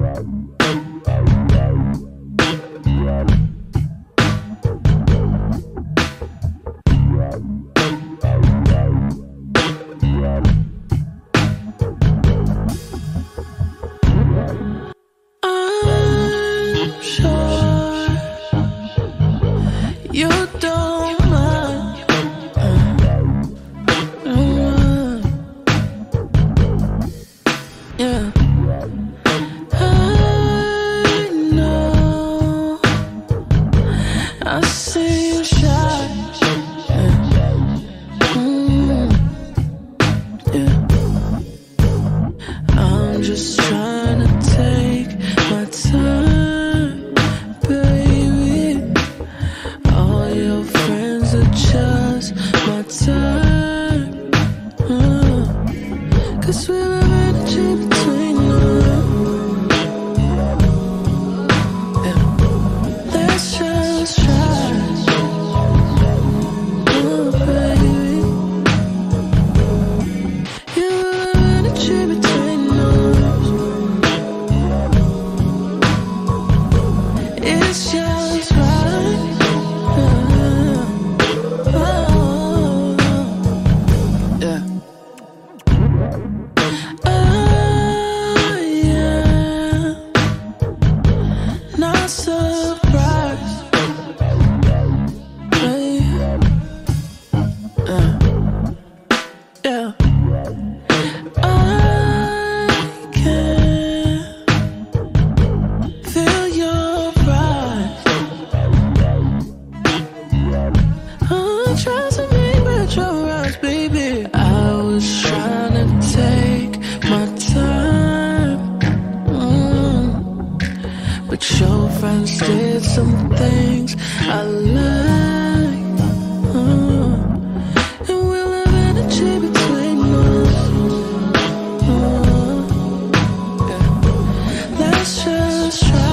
Yeah. Just trying to take my time, baby. All your friends are just my Cause we friends did some things I like. mm. And we'll have energy between us. mm. Yeah. Let's just try.